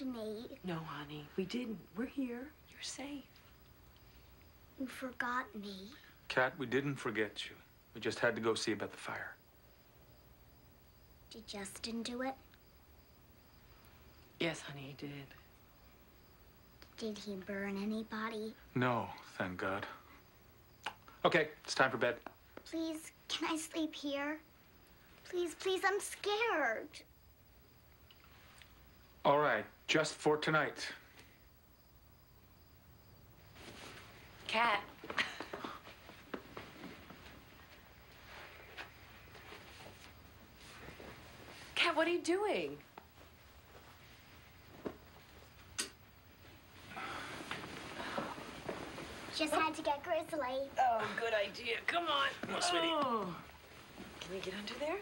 left me. No, honey, we didn't. We're here. You're safe. You forgot me. Kat, we didn't forget you. We just had to go see about the fire. Did Justin do it? Yes, honey, he did. Did he burn anybody? No, thank God. Okay, it's time for bed. Please, can I sleep here? Please, please, I'm scared. All right, just for tonight. Kat. Kat, what are you doing? Just had to get Grizzly. Oh, good idea. Come on. Come on, sweetie. Oh. Can we get under there?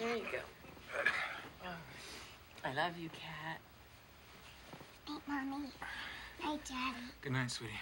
There you go. All right. I love you, Kat. Night, Mommy. Night, Daddy. Good night, sweetie.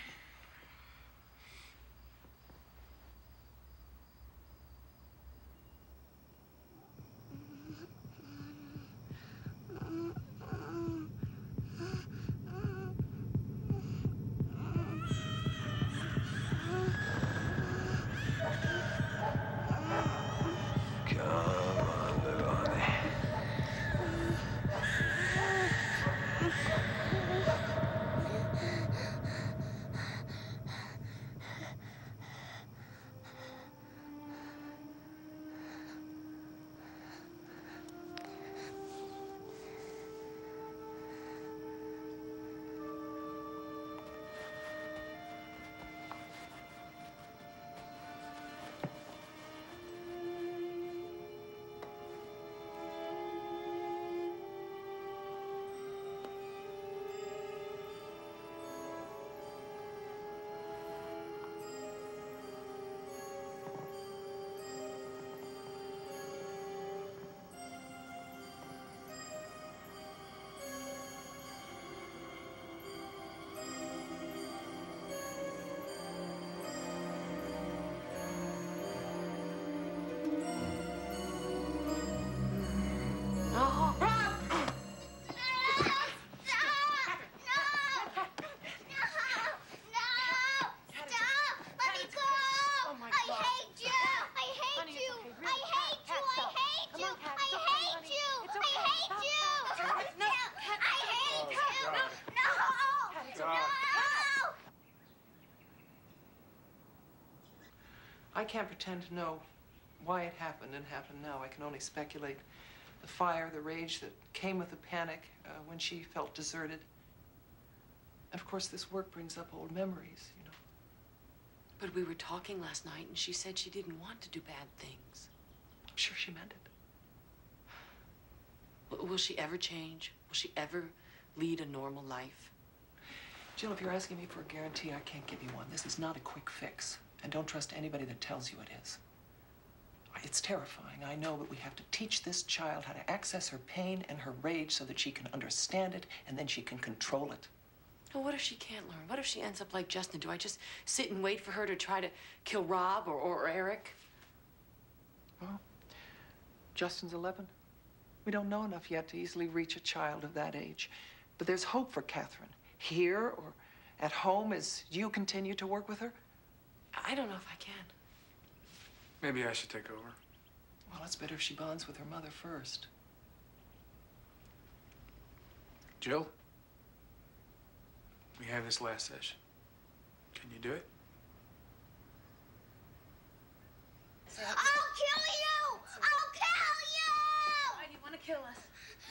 I can't pretend to know why it happened and happened now. I can only speculate. The fire, the rage that came with the panic uh, when she felt deserted. And of course, this work brings up old memories, you know. But we were talking last night, and she said she didn't want to do bad things. I'm sure she meant it. Will she ever change? Will she ever lead a normal life? Jill, if you're asking me for a guarantee, I can't give you one. This is not a quick fix. And don't trust anybody that tells you it is. It's terrifying, I know, but we have to teach this child how to access her pain and her rage so that she can understand it and then she can control it. Well, what if she can't learn? What if she ends up like Justin? Do I just sit and wait for her to try to kill Rob or, or Eric? Well, Justin's 11. We don't know enough yet to easily reach a child of that age. But there's hope for Catherine. Here or at home as you continue to work with her. I don't know if I can. Maybe I should take over. Well, it's better if she bonds with her mother first. Jill, we have this last session. Can you do it? I'll kill you! I'll kill you! Why do you want to kill us?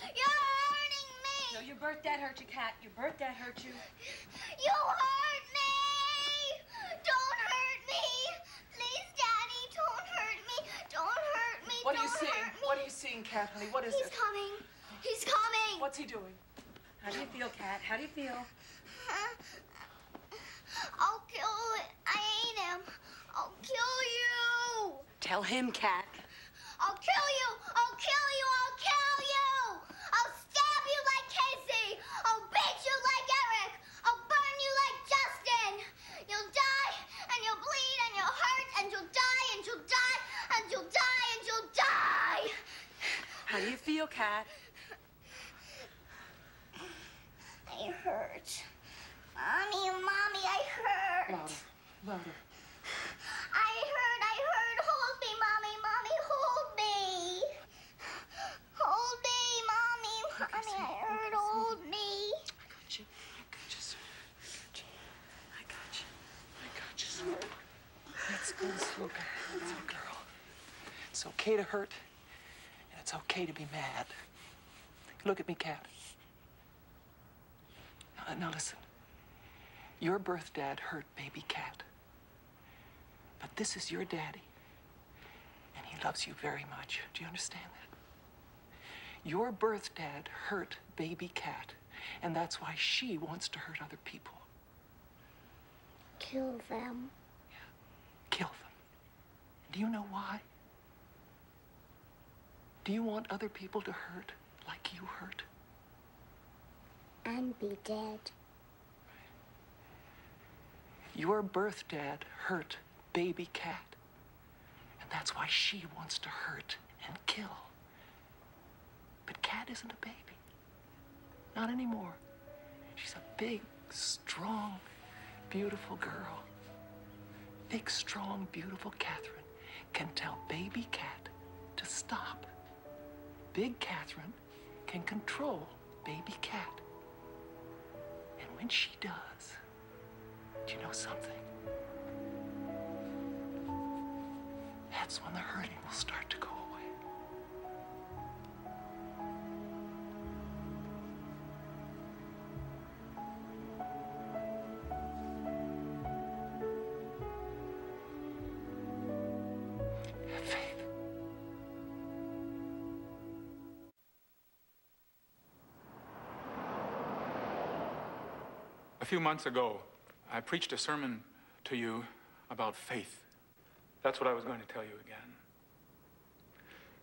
You're hurting me! No, your birth dad hurt you, Kat. Your birth dad hurt you. You hurt me! Don't hurt me! Please, Daddy, don't hurt me! Don't hurt me! What are you don't seeing? hurt me. What are you seeing, Cat, honey? What is He's it? coming. He's coming. What's he doing? How do you feel, Kat? How do you feel? I'll kill it. I hate him. I'll kill you. Tell him, Kat. Die. How do you feel, Kat? hurt. Mommy, mommy, I hurt. Louder, louder. I hurt, I hurt. Hold me, mommy, mommy, hold me. Hold me, mommy, mommy, I hurt. Hold me. I got you. I got you, sir. I got you. I got you, sir. Let's go. Little girl. It's okay to hurt, it's okay to be mad. Look at me, Cat. Now, now listen. Your birth dad hurt baby Cat. But this is your daddy, and he loves you very much. Do you understand that? Your birth dad hurt baby Cat, and that's why she wants to hurt other people. Kill them. Yeah. Kill them. Do you know why? Do you want other people to hurt like you hurt? And be dead. Your birth dad hurt baby Cat, and that's why she wants to hurt and kill. But Cat isn't a baby. Not anymore. She's a big, strong, beautiful girl. Big, strong, beautiful Catherine can tell baby Cat to stop. Big Catherine can control baby Cat. And when she does, do you know something? That's when the hurting will start to go A few months ago, I preached a sermon to you about faith. That's what I was going to tell you again.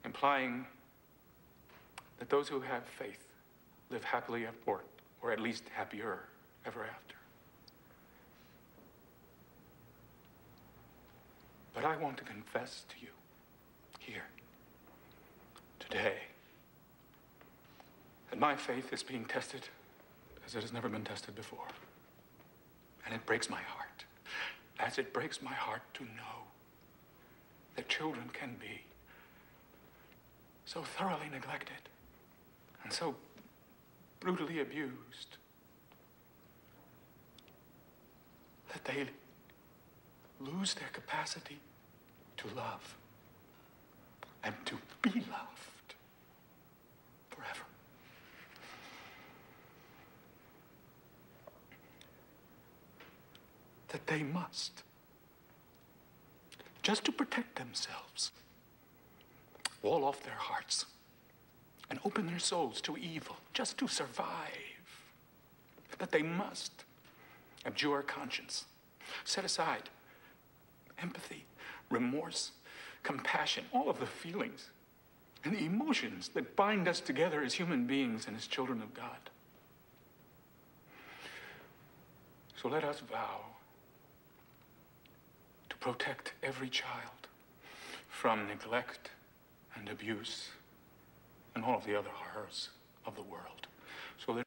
Implying that those who have faith live happily or, or at least happier ever after. But I want to confess to you here, today, that my faith is being tested as it has never been tested before. And it breaks my heart, as it breaks my heart to know that children can be so thoroughly neglected and so brutally abused that they lose their capacity to love and to be loved That they must, just to protect themselves, wall off their hearts and open their souls to evil, just to survive. That they must abjure conscience, set aside empathy, remorse, compassion, all of the feelings and the emotions that bind us together as human beings and as children of God. So let us vow protect every child from neglect and abuse and all of the other horrors of the world. So that